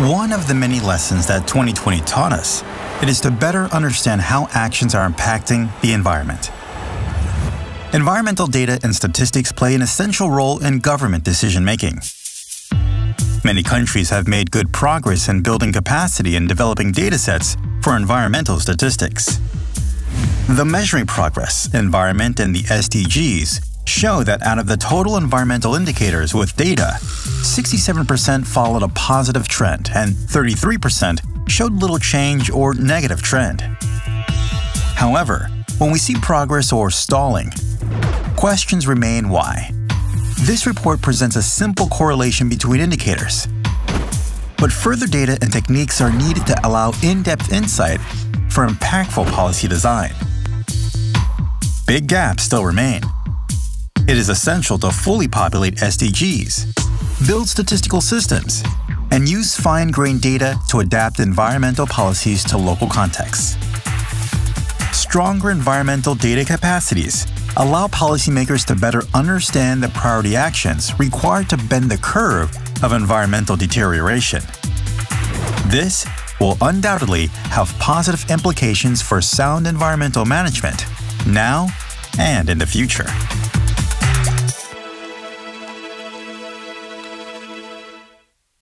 One of the many lessons that 2020 taught us, it is to better understand how actions are impacting the environment. Environmental data and statistics play an essential role in government decision making. Many countries have made good progress in building capacity and developing datasets for environmental statistics. The Measuring Progress, Environment, and the SDGs show that out of the total environmental indicators with data, 67% followed a positive trend and 33% showed little change or negative trend. However, when we see progress or stalling, questions remain why. This report presents a simple correlation between indicators. But further data and techniques are needed to allow in-depth insight for impactful policy design. Big gaps still remain. It is essential to fully populate SDGs, build statistical systems, and use fine-grained data to adapt environmental policies to local contexts. Stronger environmental data capacities allow policymakers to better understand the priority actions required to bend the curve of environmental deterioration. This will undoubtedly have positive implications for sound environmental management now and in the future.